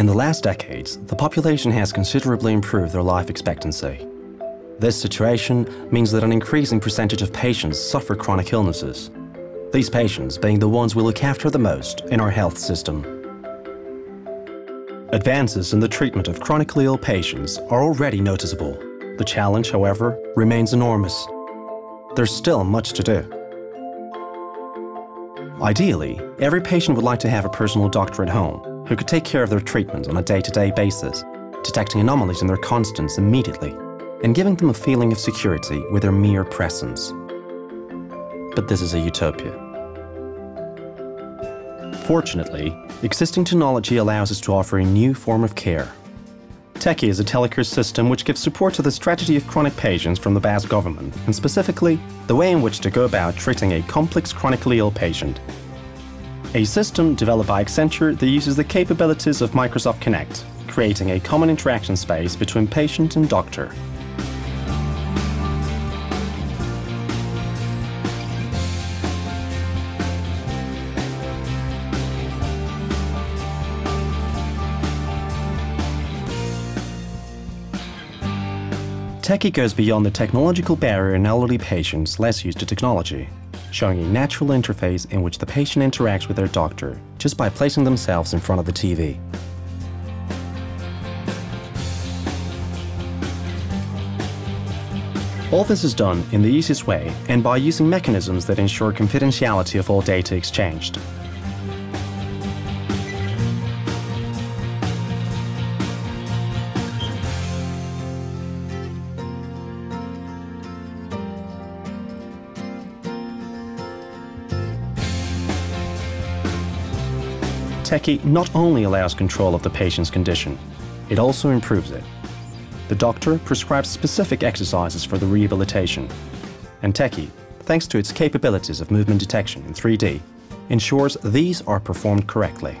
In the last decades, the population has considerably improved their life expectancy. This situation means that an increasing percentage of patients suffer chronic illnesses, these patients being the ones we look after the most in our health system. Advances in the treatment of chronically ill patients are already noticeable. The challenge, however, remains enormous. There's still much to do. Ideally, every patient would like to have a personal doctor at home who could take care of their treatment on a day-to-day basis, detecting anomalies in their constants immediately and giving them a feeling of security with their mere presence. But this is a utopia. Fortunately, existing technology allows us to offer a new form of care. Teki is a telecare system which gives support to the strategy of chronic patients from the Basque government, and specifically, the way in which to go about treating a complex chronically ill patient. A system developed by Accenture that uses the capabilities of Microsoft Kinect, creating a common interaction space between patient and doctor. Teki goes beyond the technological barrier in elderly patients less used to technology, showing a natural interface in which the patient interacts with their doctor just by placing themselves in front of the TV. All this is done in the easiest way and by using mechanisms that ensure confidentiality of all data exchanged. Teki not only allows control of the patient's condition, it also improves it. The doctor prescribes specific exercises for the rehabilitation, and Teki, thanks to its capabilities of movement detection in 3D, ensures these are performed correctly.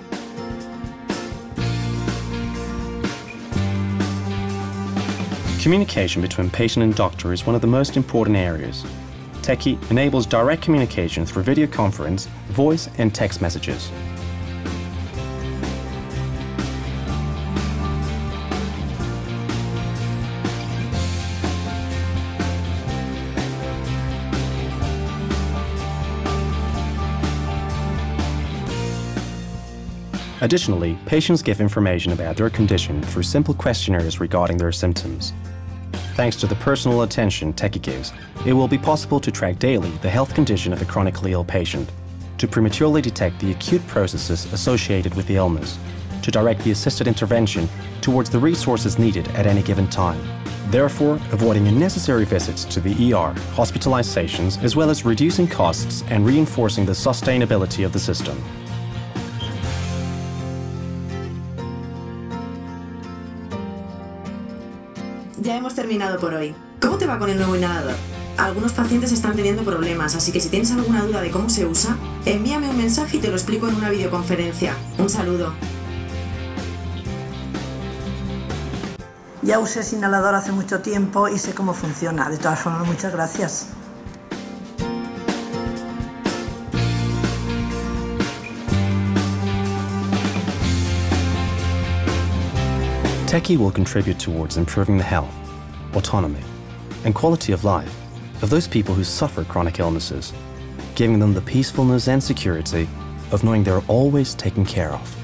Communication between patient and doctor is one of the most important areas. Teki enables direct communication through video conference, voice and text messages. Additionally, patients give information about their condition through simple questionnaires regarding their symptoms. Thanks to the personal attention Teki gives, it will be possible to track daily the health condition of a chronically ill patient, to prematurely detect the acute processes associated with the illness, to direct the assisted intervention towards the resources needed at any given time, therefore avoiding unnecessary visits to the ER, hospitalizations, as well as reducing costs and reinforcing the sustainability of the system. Ya hemos terminado por hoy. ¿Cómo te va con el nuevo inhalador? Algunos pacientes están teniendo problemas, así que si tienes alguna duda de cómo se usa, envíame un mensaje y te lo explico en una videoconferencia. Un saludo. Ya usé ese inhalador hace mucho tiempo y sé cómo funciona. De todas formas, muchas gracias. Teki will contribute towards improving the health, autonomy, and quality of life of those people who suffer chronic illnesses, giving them the peacefulness and security of knowing they're always taken care of.